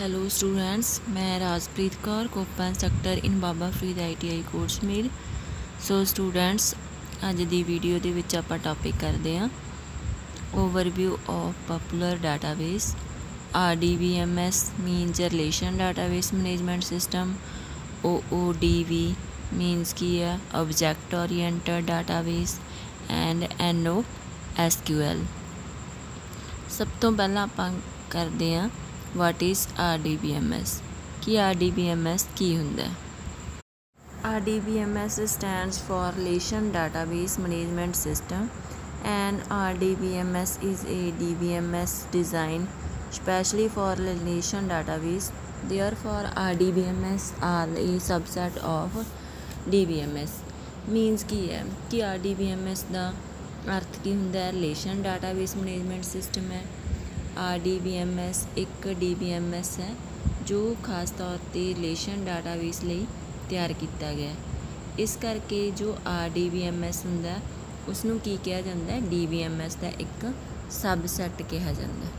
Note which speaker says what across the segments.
Speaker 1: Hello students ਮੈਂ Rajpreet Kaur COPA instructor in Baba Farid ITI course ਮੇਰ so students ਅੱਜ ਦੀ video ਦੇ ਵਿੱਚ ਆਪਾਂ ਟੌਪਿਕ ਕਰਦੇ ਹਾਂ overview of popular database RDBMS means relation database management system OODB means ਕੀ ਹੈ object oriented database and NoSQL ਸਭ ਤੋਂ ਪਹਿਲਾਂ ਆਪਾਂ ਕਰਦੇ ਹਾਂ ਵਾਟ ਇਜ਼ RDBMS ਕੀ RDBMS ਕੀ ਹੁੰਦਾ ਹੈ RDBMS stands for Relation Database Management System and RDBMS is a DBMS designed specially for relation database. Therefore, RDBMS are a subset of DBMS. Means ਕੀ ਹੈ ਕਿ RDBMS ਦਾ ਅਰਥ ਕੀ ਹੁੰਦਾ ਹੈ ਰਿਲੇਸ਼ਨ ਡਾਟਾਬੇਸ ਮੈਨੇਜਮੈਂਟ ਸਿਸਟਮ ਹੈ RDBMS ਇੱਕ DBMS ਹੈ ਜੋ ਖਾਸ ਤੌਰ ਤੇ ਰਿਲੇਸ਼ਨ ਡਾਟਾਬੇਸ ਲਈ ਤਿਆਰ ਕੀਤਾ ਗਿਆ ਹੈ ਇਸ ਕਰਕੇ ਜੋ RDBMS ਹੁੰਦਾ ਹੈ ਉਸ ਨੂੰ ਕੀ ਕਿਹਾ ਜਾਂਦਾ ਹੈ DBMS ਦਾ ਇੱਕ ਸਬਸੈਟ ਕਿਹਾ ਜਾਂਦਾ ਹੈ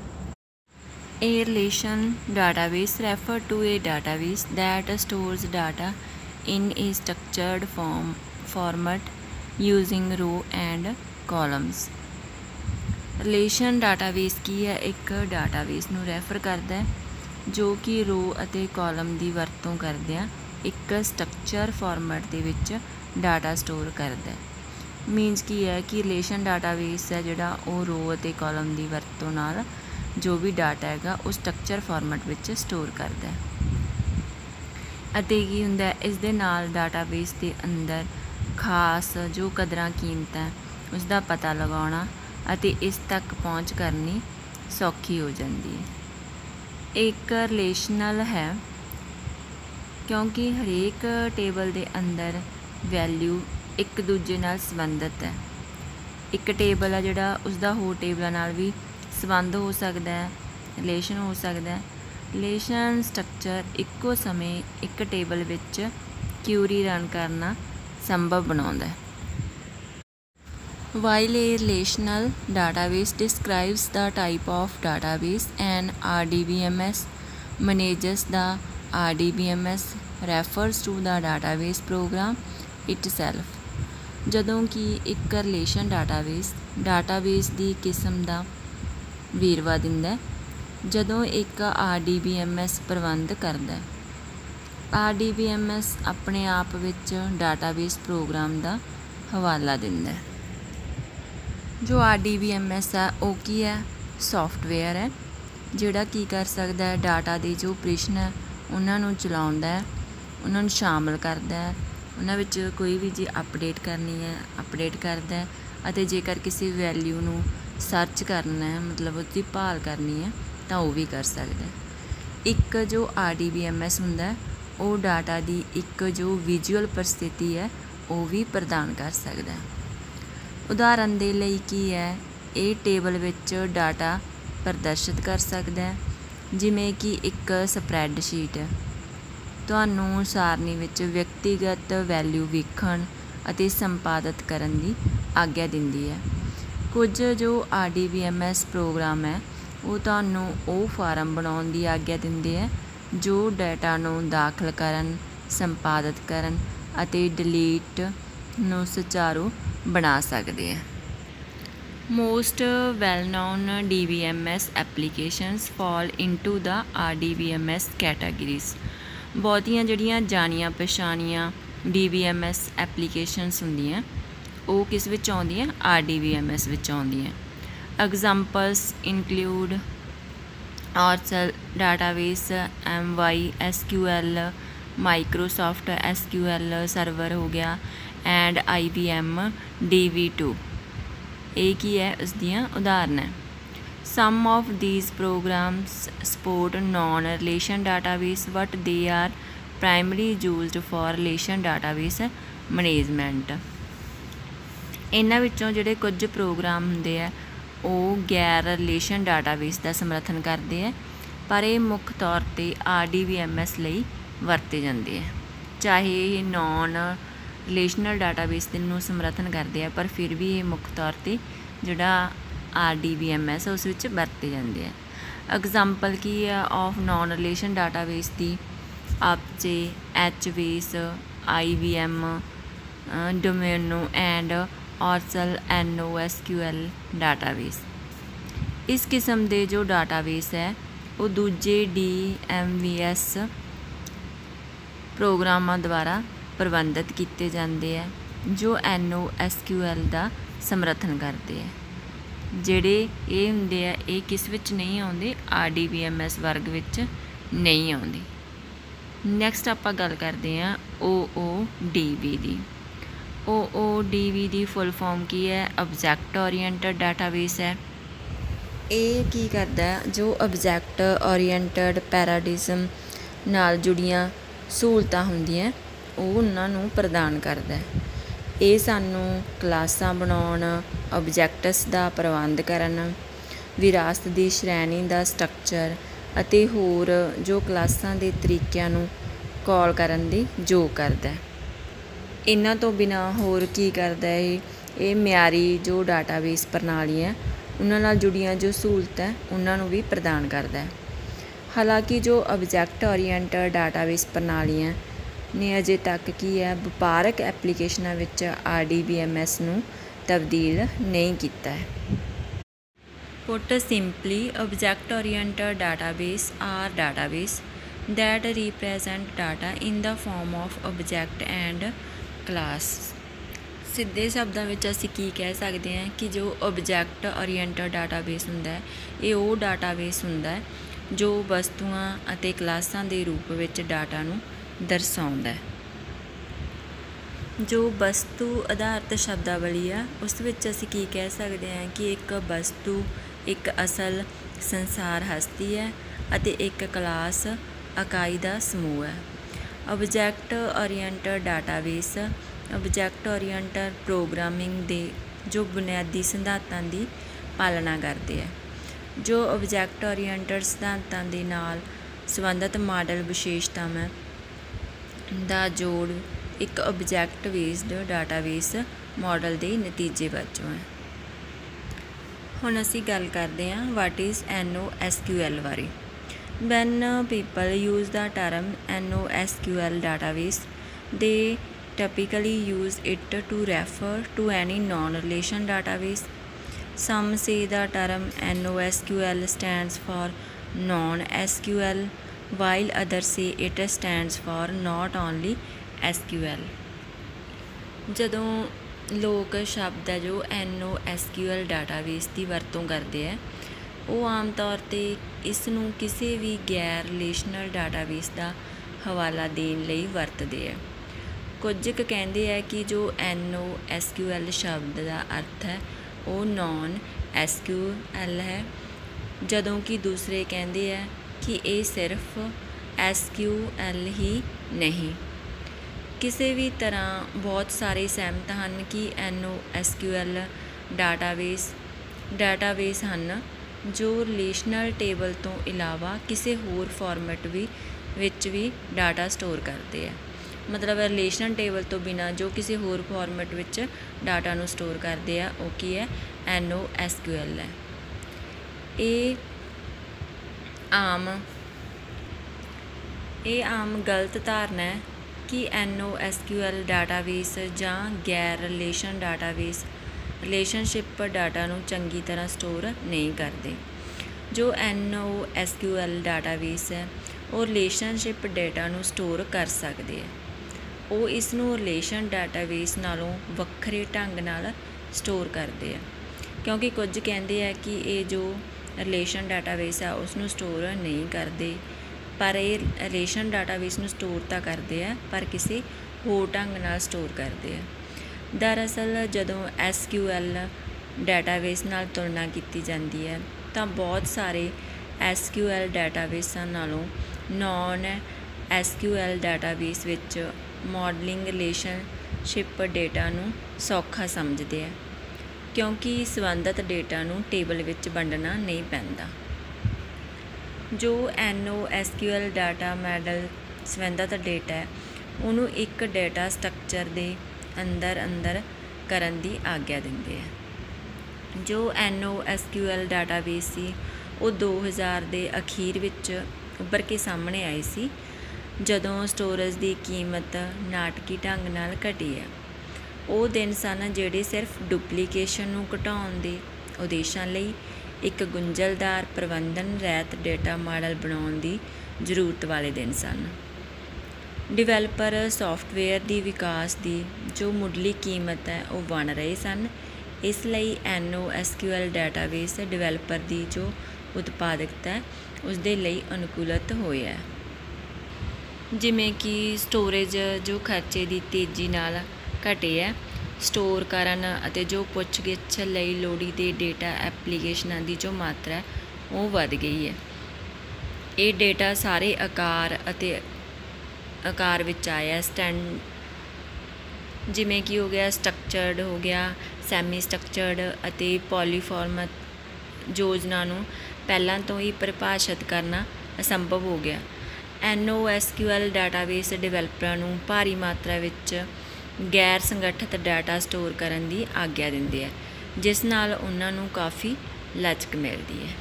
Speaker 1: A relation database refer to a database that stores data in a structured form format using row and columns. Relation database ਕੀ ਹੈ? ਇੱਕ ਡਾਟਾਬੇਸ ਨੂੰ ਰੈਫਰ ਕਰਦਾ ਹੈ, ਜੋ ਕਿ ਰੋ ਅਤੇ ਕਾਲਮ ਦੀ ਵਰਤੋਂ ਕਰਦਿਆਂ ਇੱਕ ਸਟਰਕਚਰ ਫਾਰਮੈਟ ਦੇ ਵਿੱਚ ਡਾਟਾ ਸਟੋਰ ਕਰਦਾ ਹੈ। ਮੀਨਸ ਕੀ ਹੈ ਕਿ ਰਿਲੇਸ਼ਨ ਡਾਟਾਬੇਸ ਹੈ ਜਿਹੜਾ ਉਹ ਰੋ ਅਤੇ ਕਾਲਮ ਦੀ ਵਰਤੋਂ ਨਾਲ ਜੋ ਵੀ ਡਾਟਾ ਹੈਗਾ, ਉਹ ਸਟਰਕਚਰ ਫਾਰਮੈਟ ਵਿੱਚ ਸਟੋਰ ਕਰਦਾ ਹੈ। ਅਤੇ ਕੀ ਹੁੰਦਾ ਇਸ ਦੇ ਨਾਲ ਡਾਟਾਬੇਸ ਦੇ ਅੰਦਰ ਖਾਸ ਜੋ ਕਦਰਾਂ ਕੀਮਤਾਂ ਉਸ ਦਾ ਪਤਾ ਲਗਾਉਣਾ ਅਤੇ ਇਸ ਤੱਕ ਪਹੁੰਚ ਕਰਨੀ ਸੌਖੀ ਹੋ ਜਾਂਦੀ ਹੈ। ਇੱਕ ਰਿਲੇਸ਼ਨਲ ਹੈ, ਕਿਉਂਕਿ ਹਰੇਕ ਟੇਬਲ ਦੇ ਅੰਦਰ ਵੈਲਿਊ ਇੱਕ ਦੂਜੇ ਨਾਲ ਸੰਬੰਧਿਤ ਹੈ। ਇੱਕ ਟੇਬਲ ਆ ਜਿਹੜਾ ਉਸ ਦਾ ਹੋਰ ਟੇਬਲਾਂ ਨਾਲ ਵੀ ਸੰਬੰਧ ਹੋ ਸਕਦਾ ਹੈ ਰਿਲੇਸ਼ਨ ਹੋ ਸਕਦਾ ਹੈ। ਰਿਲੇਸ਼ਨ ਸਟਰਕਚਰ ਇੱਕੋ ਸਮੇਂ ਇੱਕ ਟੇਬਲ ਵਿੱਚ ਕਿਊਰੀ ਰਨ ਕਰਨਾ ਸੰਭਵ ਬਣਾਉਂਦਾ ਹੈ। While a relational database describes the type of database and RDBMS manages the RDBMS refers to the database program itself. ਜਦੋਂ ਕਿ ਇੱਕ ਰਿਲੇਸ਼ਨ ਡਾਟਾਬੇਸ ਡਾਟਾਬੇਸ ਦੀ ਕਿਸਮ ਦਾ ਵੇਰਵਾ ਦਿੰਦਾ ਹੈ ਜਦੋਂ ਇੱਕ RDBMS ਪ੍ਰਬੰਧ ਕਰਦਾ ਹੈ RDBMS ਆਪਣੇ ਆਪ ਵਿੱਚ ਡਾਟਾਬੇਸ ਪ੍ਰੋਗਰਾਮ ਦਾ ਹਵਾਲਾ ਦਿੰਦਾ ਹੈ ਜੋ RDBMS ਹੈ ਉਹ ਕੀ ਹੈ ਸੌਫਟਵੇਅਰ ਹੈ, ਜਿਹੜਾ ਕੀ ਕਰ ਸਕਦਾ ਹੈ ਡਾਟਾ ਦੇ ਜੋ ਪ੍ਰਸ਼ਨ ਹੈ, ਉਹਨਾਂ ਨੂੰ ਚਲਾਉਂਦਾ ਹੈ, ਉਹਨਾਂ ਨੂੰ ਸ਼ਾਮਲ ਕਰਦਾ ਹੈ, ਉਹਨਾਂ ਵਿੱਚ ਕੋਈ ਵੀ ਜੇ ਅਪਡੇਟ ਕਰਨੀ ਹੈ ਅਪਡੇਟ ਕਰਦਾ ਹੈ, ਅਤੇ ਜੇਕਰ ਕਿਸੇ ਵੈਲਿਊ ਨੂੰ ਸਰਚ ਕਰਨਾ ਹੈ, ਮਤਲਬ ਉਹਦੀ ਭਾਲ ਕਰਨੀ ਹੈ, ਤਾਂ ਉਹ ਵੀ ਕਰ ਸਕਦਾ ਹੈ। ਇੱਕ ਜੋ RDBMS ਹੁੰਦਾ ਹੈ, ਉਹ ਡਾਟਾ ਦੀ ਇੱਕ ਜੋ ਵਿਜ਼ੂਅਲ ਪ੍ਰਸਥਿਤੀ ਹੈ, ਉਹ ਵੀ ਪ੍ਰਦਾਨ ਕਰ ਸਕਦਾ ਹੈ। ਉਦਾਹਰਨ ਦੇ ਲਈ ਕੀ ਹੈ? ਇਹ ਟੇਬਲ ਵਿੱਚ ਡਾਟਾ ਪ੍ਰਦਰਸ਼ਿਤ ਕਰ ਸਕਦਾ ਹੈ। ਜਿਵੇਂ ਕਿ ਇੱਕ ਸਪਰੈਡਸ਼ੀਟ ਤੁਹਾਨੂੰ ਸਾਰਣੀ ਵਿੱਚ ਵਿਅਕਤੀਗਤ ਵੈਲਿਊ ਵੇਖਣ ਅਤੇ ਸੰਪਾਦਿਤ ਕਰਨ ਦੀ ਆਗਿਆ ਦਿੰਦੀ ਹੈ। ਕੁਝ ਜੋ RDBMS ਪ੍ਰੋਗਰਾਮ ਹੈ, ਉਹ ਤੁਹਾਨੂੰ ਉਹ ਫਾਰਮ ਬਣਾਉਣ ਦੀ ਆਗਿਆ ਦਿੰਦੇ ਹੈ, ਜੋ ਡਾਟਾ ਨੂੰ ਦਾਖਲ ਕਰਨ, ਸੰਪਾਦਿਤ ਕਰਨ ਅਤੇ ਡਿਲੀਟ ਨੂੰ ਸੁਚਾਰੂ ਬਣਾ ਸਕਦੇ ਆ most well known DBMS applications fall into the RDBMS categories ਬਹੁਤੀਆਂ ਜਿਹੜੀਆਂ ਜਾਣੀਆਂ ਪਛਾਣੀਆਂ DBMS ਐਪਲੀਕੇਸ਼ਨਸ ਹੁੰਦੀਆਂ, ਉਹ ਕਿਸ ਵਿੱਚ ਆਉਂਦੀਆਂ? RDBMS ਵਿੱਚ ਆਉਂਦੀਆਂ। Examples include Oracle database MySQL Microsoft SQL server ਹੋ ਗਿਆ ਐਂਡ IBM DV2 ਇਹ ਕੀ ਹੈ ਉਸ ਦੀਆਂ ਉਦਾਹਰਨਾਂ some of these programs support non relation database but they are primary used for relation database management ਇਹਨਾਂ ਵਿੱਚੋਂ ਜਿਹੜੇ ਕੁਝ ਪ੍ਰੋਗਰਾਮ ਹੁੰਦੇ ਆ ਉਹ ਗੈਰ ਰਿਲੇਸ਼ਨ ਡਾਟਾਬੇਸ ਦਾ ਸਮਰਥਨ ਕਰਦੇ ਆ ਪਰ ਇਹ ਮੁੱਖ ਤੌਰ ਤੇ RDBMS ਲਈ ਵਰਤੇ ਜਾਂਦੇ ਆ ਚਾਹੇ ਇਹ ਨੌਨ ਰਿਲੇਸ਼ਨਲ ਡਾਟਾਬੇਸ ਦੇ ਨੂੰ ਸਮਰਥਨ ਕਰਦੇ ਆ, ਪਰ ਫਿਰ ਵੀ ਇਹ ਮੁੱਖ ਤੌਰ ਤੇ ਜਿਹੜਾ RDBMS ਉਸ ਵਿੱਚ ਵਰਤੇ ਜਾਂਦੇ ਆ। ਐਗਜ਼ਾਮਪਲ ਕੀ ਆ of non relation database the Apache HBase IBM Domino and Oracle NoSQL database ਇਸ ਕਿਸਮ ਦੇ ਜੋ ਡਾਟਾਬੇਸ ਹੈ, ਉਹ ਦੂਜੇ ਡੀਐਮਵੀਐਸ ਪ੍ਰੋਗਰਾਮਾਂ ਦੁਆਰਾ ਪ੍ਰਬੰਧਿਤ ਕੀਤੇ ਜਾਂਦੇ ਹੈ ਜੋ ਐਨਓਐਸਕਿਊਐਲ ਦਾ ਸਮਰਥਨ ਕਰਦੇ ਹੈ ਜਿਹੜੇ ਇਹ ਹੁੰਦੇ ਆ, ਇਹ ਕਿਸ ਵਿੱਚ ਨਹੀਂ ਆਉਂਦੇ? ਆਰਡੀਬੀਐਮਐਸ ਵਰਗ ਵਿੱਚ ਨਹੀਂ ਆਉਂਦੇ। ਨੈਕਸਟ ਆਪਾਂ ਗੱਲ ਕਰਦੇ ਆ OODB ਦੀ। OODB ਦੀ ਫੁੱਲ ਫਾਰਮ ਕੀ ਹੈ? ਆਬਜੈਕਟ ਓਰੀਐਂਟਡ ਡਾਟਾਬੇਸ ਹੈ। ਇਹ ਕੀ ਕਰਦਾ ਜੋ ਆਬਜੈਕਟ ਓਰੀਐਂਟਡ ਪੈਰਾਡਿਜ਼ਮ ਨਾਲ ਜੁੜੀਆਂ ਸਹੂਲਤਾਂ ਹੁੰਦੀਆਂ ਉਹ ਉਹਨਾਂ ਨੂੰ ਪ੍ਰਦਾਨ ਕਰਦਾ ਹੈ। ਇਹ ਸਾਨੂੰ ਕਲਾਸਾਂ ਬਣਾਉਣ ਆਬਜੈਕਟਸ ਦਾ ਪ੍ਰਬੰਧ ਕਰਨ, ਵਿਰਾਸਤ ਦੀ ਸ਼੍ਰੇਣੀ ਦਾ ਸਟਰਕਚਰ ਅਤੇ ਹੋਰ ਜੋ ਕਲਾਸਾਂ ਦੇ ਤਰੀਕਿਆਂ ਨੂੰ ਕਾਲ ਕਰਨ ਦੀ ਜੋ ਕਰਦਾ ਹੈ। ਇਹਨਾਂ ਤੋਂ ਬਿਨਾ ਹੋਰ ਕੀ ਕਰਦਾ ਹੈ ਇਹ? ਮਿਆਰੀ ਜੋ ਡਾਟਾਬੇਸ ਪ੍ਰਣਾਲੀ ਹੈ, ਉਹਨਾਂ ਨਾਲ ਜੁੜੀਆਂ ਜੋ ਸਹੂਲਤਾਂ ਉਹਨਾਂ ਨੂੰ ਵੀ ਪ੍ਰਦਾਨ ਕਰਦਾ ਹੈ। ਹਾਲਾਂਕਿ ਜੋ ਆਬਜੈਕਟ ਓਰੀਐਂਟਡ ਡਾਟਾਬੇਸ ਪ੍ਰਣਾਲੀਆਂ ਨੇ ਅਜੇ ਤੱਕ ਕੀ ਹੈ ਵਪਾਰਕ ਐਪਲੀਕੇਸ਼ਨਾਂ ਵਿੱਚ ਆਰਡੀਬੀਐਮਐਸ ਨੂੰ ਤਬਦੀਲ ਨਹੀਂ ਕੀਤਾ ਹੈ Put simply, object-oriented database are database that represent data in the form of object and class. ਸਿੱਧੇ ਸ਼ਬਦਾਂ ਵਿੱਚ ਅਸੀਂ ਕੀ ਕਹਿ ਸਕਦੇ ਹਾਂ ਕਿ ਜੋ ਆਬਜੈਕਟ ਓਰੀਐਂਟਡ ਡਾਟਾਬੇਸ ਹੁੰਦਾ ਹੈ ਇਹ ਉਹ ਡਾਟਾਬੇਸ ਹੁੰਦਾ ਹੈ ਜੋ ਵਸਤੂਆਂ ਅਤੇ ਕਲਾਸਾਂ ਦੇ ਰੂਪ ਵਿੱਚ ਡਾਟਾ ਨੂੰ ਦਰਸਾਉਂਦਾ ਹੈ। ਜੋ ਵਸਤੂ ਆਧਾਰਿਤ ਸ਼ਬਦਾਵਲੀ ਆ, ਉਸ ਵਿੱਚ ਅਸੀਂ ਕੀ ਕਹਿ ਸਕਦੇ ਹਾਂ ਕਿ ਇੱਕ ਵਸਤੂ, ਇੱਕ ਅਸਲ ਸੰਸਾਰ ਹਸਤੀ ਹੈ ਅਤੇ ਇੱਕ ਕਲਾਸ ਇਕਾਈ ਦਾ ਸਮੂਹ ਹੈ। Object oriented database object oriented programming ਦੇ ਜੋ ਬੁਨਿਆਦੀ ਸਿਧਾਂਤਾਂ ਦੀ ਪਾਲਣਾ ਕਰਦੇ ਆ। ਜੋ ਆਬਜੈਕਟ ਓਰੀਐਂਟਡ ਸਿਧਾਂਤਾਂ ਦੇ ਨਾਲ ਸੰਬੰਧਿਤ ਮਾਡਲ ਵਿਸ਼ੇਸ਼ਤਾਵਾਂ ਦਾ ਜੋੜ ਇੱਕ ਆਬਜੈਕਟ ਬੇਸਡ ਡਾਟਾਬੇਸ ਮਾਡਲ ਦੇ ਨਤੀਜੇ ਵਜੋਂ ਹੈ ਹੁਣ ਅਸੀਂ ਗੱਲ ਕਰਦੇ ਹਾਂ ਵਾਟ ਇਜ਼ NoSQL ਬਾਰੇ when people use the term NoSQL database they typically use it to refer to any non-relation database some say the term NoSQL stands for non-SQL while others say it stands for not only SQL ਜਦੋਂ ਲੋਕ ਸ਼ਬਦ ਹੈ ਜੋ NoSQL database ਦੀ ਵਰਤੋਂ ਕਰਦੇ ਆ ਉਹ ਆਮ ਤੌਰ ਤੇ ਇਸ ਨੂੰ ਕਿਸੇ ਵੀ ਗੈਰ ਰਿਲੇਸ਼ਨਲ ਡਾਟਾਬੇਸ ਦਾ ਹਵਾਲਾ ਦੇਣ ਲਈ ਵਰਤਦੇ ਆ ਕੁਝ ਕੁ ਕਹਿੰਦੇ ਆ ਕਿ ਜੋ NoSQL ਸ਼ਬਦ ਦਾ ਅਰਥ ਹੈ, ਉਹ ਨੌਨ SQL ਹੈ। ਜਦੋਂ ਕਿ ਦੂਸਰੇ ਕਹਿੰਦੇ ਆ ਕਿ ਇਹ ਸਿਰਫ SQL ਹੀ ਨਹੀਂ। ਕਿਸੇ ਵੀ ਤਰ੍ਹਾਂ ਬਹੁਤ ਸਾਰੇ ਸਹਿਮਤ ਹਨ ਕਿ NoSQL ਡਾਟਾਬੇਸ ਡਾਟਾਬੇਸ ਹਨ ਜੋ ਰਿਲੇਸ਼ਨਲ ਟੇਬਲ ਤੋਂ ਇਲਾਵਾ ਕਿਸੇ ਹੋਰ ਫਾਰਮੈਟ ਵੀ ਵਿੱਚ ਵੀ ਡਾਟਾ ਸਟੋਰ ਕਰਦੇ ਆ। ਮਤਲਬ ਰਿਲੇਸ਼ਨਲ ਟੇਬਲ ਤੋਂ ਬਿਨਾ ਜੋ ਕਿਸੇ ਹੋਰ ਫਾਰਮੈਟ ਵਿੱਚ ਡਾਟਾ ਨੂੰ ਸਟੋਰ ਕਰਦੇ ਆ, ਉਹ ਕੀ ਹੈ? NoSQL ਹੈ। ਇਹ ਆਮ। ਇਹ ਆਮ ਗਲਤ ਧਾਰਨਾ ਹੈ ਕਿ NoSQL ਡਾਟਾਬੇਸ ਜਾਂ ਗੈਰ ਰਿਲੇਸ਼ਨ ਡਾਟਾਬੇਸ, ਰਿਲੇਸ਼ਨਸ਼ਿਪ ਡਾਟਾ ਨੂੰ ਚੰਗੀ ਤਰ੍ਹਾਂ ਸਟੋਰ ਨਹੀਂ ਕਰਦੇ। ਜੋ NoSQL ਡਾਟਾਬੇਸ ਹੈ, ਉਹ ਰਿਲੇਸ਼ਨਸ਼ਿਪ ਡਾਟਾ ਨੂੰ ਸਟੋਰ ਕਰ ਸਕਦੇ ਹੈ। ਉਹ ਇਸ ਨੂੰ ਰਿਲੇਸ਼ਨ ਡਾਟਾਬੇਸ ਨਾਲੋਂ ਵੱਖਰੇ ਢੰਗ ਨਾਲ ਸਟੋਰ ਕਰਦੇ ਆ ਕਿਉਂਕਿ ਕੁਝ ਕਹਿੰਦੇ ਆ ਕਿ ਇਹ ਜੋ ਰਿਲੇਸ਼ਨ ਡਾਟਾਬੇਸ ਆ ਉਸ ਨੂੰ ਸਟੋਰ ਨਹੀਂ ਕਰਦੇ। ਪਰ ਇਹ ਰਿਲੇਸ਼ਨ ਡਾਟਾਬੇਸ ਨੂੰ ਸਟੋਰ ਤਾਂ ਕਰਦੇ ਆ, ਪਰ ਕਿਸੇ ਹੋਰ ਢੰਗ ਨਾਲ ਸਟੋਰ ਕਰਦੇ ਆ। ਦਰਅਸਲ ਜਦੋਂ SQL ਡਾਟਾਬੇਸ ਨਾਲ ਤੁਲਨਾ ਕੀਤੀ ਜਾਂਦੀ ਹੈ, ਤਾਂ ਬਹੁਤ ਸਾਰੇ SQL ਡਾਟਾਬੇਸਾਂ ਨਾਲੋਂ ਨੌਨ SQL ਡਾਟਾਬੇਸ ਵਿੱਚ ਮਾਡਲਿੰਗ ਰਿਲੇਸ਼ਨਸ਼ਿਪ ਡੇਟਾ ਨੂੰ ਸੌਖਾ ਸਮਝਦੇ ਆ। ਕਿਉਂਕਿ ਸੰਬੰਧਿਤ ਡੇਟਾ ਨੂੰ ਟੇਬਲ ਵਿੱਚ ਵੰਡਣਾ ਨਹੀਂ ਪੈਂਦਾ। ਜੋ NoSQL ਡਾਟਾ ਮਾਡਲ ਸੰਬੰਧਿਤ ਡੇਟਾ ਹੈ, ਉਹਨੂੰ ਇੱਕ ਡੇਟਾ ਸਟਰਕਚਰ ਦੇ ਅੰਦਰ ਅੰਦਰ ਕਰਨ ਦੀ ਆਗਿਆ ਦਿੰਦੇ ਆ ਜੋ NoSQL ਡਾਟਾਬੇਸ ਸੀ, ਉਹ 2000 ਦੇ ਅਖੀਰ ਵਿੱਚ ਉੱਭਰ ਕੇ ਸਾਹਮਣੇ ਆਈ ਸੀ, ਜਦੋਂ ਸਟੋਰੇਜ ਦੀ ਕੀਮਤ ਨਾਟਕੀ ਢੰਗ ਨਾਲ ਘਟੀ ਹੈ। ਉਹ ਦਿਨ ਸਨ ਜਿਹੜੇ ਸਿਰਫ ਡੁਪਲੀਕੇਸ਼ਨ ਨੂੰ ਘਟਾਉਣ ਦੇ ਉਦੇਸ਼ਾਂ ਲਈ ਇੱਕ ਗੁੰਝਲਦਾਰ ਪ੍ਰਬੰਧਨ ਰਹਿਤ ਡੇਟਾ ਮਾਡਲ ਬਣਾਉਣ ਦੀ ਜ਼ਰੂਰਤ ਵਾਲੇ ਦਿਨ ਸਨ। ਡਿਵੈਲਪਰ ਸੌਫਟਵੇਅਰ ਦੀ ਵਿਕਾਸ ਦੀ ਜੋ ਮੁੱਢਲੀ ਕੀਮਤ ਹੈ, ਉਹ ਬਣ ਰਹੇ ਸਨ। ਇਸ ਲਈ NoSQL ਡਾਟਾਬੇਸ ਡਿਵੈਲਪਰ ਦੀ ਜੋ ਉਤਪਾਦਕਤਾ ਹੈ ਉਸ ਦੇ ਲਈ ਅਨੁਕੂਲਤ ਹੋਇਆ ਜਿਵੇਂ ਕਿ ਸਟੋਰੇਜ ਜੋ ਖਰਚੇ ਦੀ ਤੇਜ਼ੀ ਨਾਲ ਘਟੇ ਹੈ। ਸਟੋਰ ਕਰਨ ਅਤੇ ਜੋ ਪੁੱਛਗਿੱਛ ਲਈ ਲੋੜੀਂਦੇ ਡੇਟਾ ਐਪਲੀਕੇਸ਼ਨਾਂ ਦੀ ਜੋ ਮਾਤਰਾ ਹੈ, ਉਹ ਵੱਧ ਗਈ ਹੈ। ਇਹ ਡੇਟਾ ਸਾਰੇ ਆਕਾਰ ਅਤੇ ਆਕਾਰ ਵਿੱਚ ਆਇਆ ਸਟੈਂਡ ਜਿਵੇਂ ਕਿ ਹੋ ਗਿਆ ਸਟਰਕਚਰਡ ਹੋ ਗਿਆ ਸੈਮੀ ਸਟਰਕਚਰਡ ਅਤੇ ਪੋਲੀਫਾਰਮਤ ਯੋਜਨਾ ਨੂੰ ਪਹਿਲਾਂ ਤੋਂ ਹੀ ਪਰਿਭਾਸ਼ਿਤ ਕਰਨਾ ਅਸੰਭਵ ਹੋ ਗਿਆ। NoSQL ਡਾਟਾਬੇਸ ਡਿਵੈਲਪਰਾਂ ਨੂੰ ਭਾਰੀ ਮਾਤਰਾ ਵਿੱਚ ਗੈਰ ਸੰਗਠਿਤ ਡਾਟਾ ਸਟੋਰ ਕਰਨ ਦੀ ਆਗਿਆ ਦਿੰਦੇ ਆ, ਜਿਸ ਨਾਲ ਉਹਨਾਂ ਨੂੰ ਕਾਫੀ ਲਚਕ ਮਿਲਦੀ ਹੈ।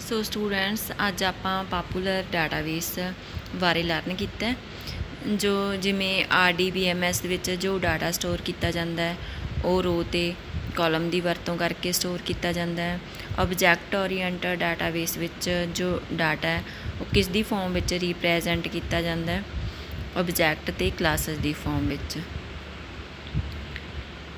Speaker 1: ਸੋ ਸਟੂਡੈਂਟਸ ਅੱਜ ਆਪਾਂ ਪਪੂਲਰ ਡਾਟਾਬੇਸ ਬਾਰੇ ਲਰਨ ਕੀਤਾ ਜੋ ਜਿਵੇਂ RDBMS ਦੇ ਵਿੱਚ ਜੋ ਡਾਟਾ ਸਟੋਰ ਕੀਤਾ ਜਾਂਦਾ ਹੈ, ਉਹ ਰੋ ਤੇ ਕਾਲਮ ਦੀ ਵਰਤੋਂ ਕਰਕੇ ਸਟੋਰ ਕੀਤਾ ਜਾਂਦਾ ਹੈ। ਆਬਜੈਕਟ ਓਰੀਐਂਟਡ ਡਾਟਾਬੇਸ ਵਿੱਚ ਜੋ ਡਾਟਾ ਹੈ, ਉਹ ਕਿਸ ਦੀ ਫਾਰਮ ਵਿੱਚ ਰਿਪਰੈਜ਼ੈਂਟ ਕੀਤਾ ਜਾਂਦਾ ਹੈ ਆਬਜੈਕਟ ਤੇ ਕਲਾਸਸ ਦੀ ਫਾਰਮ ਵਿੱਚ।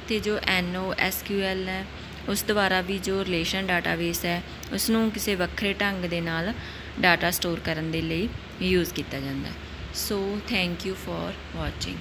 Speaker 1: ਤੇ ਜੋ NoSQL ਹੈ, ਉਸ ਦੁਆਰਾ ਵੀ ਜੋ ਰਿਲੇਸ਼ਨ ਡਾਟਾਬੇਸ ਹੈ ਉਸ ਨੂੰ ਕਿਸੇ ਵੱਖਰੇ ਢੰਗ ਦੇ ਨਾਲ ਡਾਟਾ ਸਟੋਰ ਕਰਨ ਦੇ ਲਈ ਯੂਜ਼ ਕੀਤਾ ਜਾਂਦਾ ਹੈ। So thank you for watching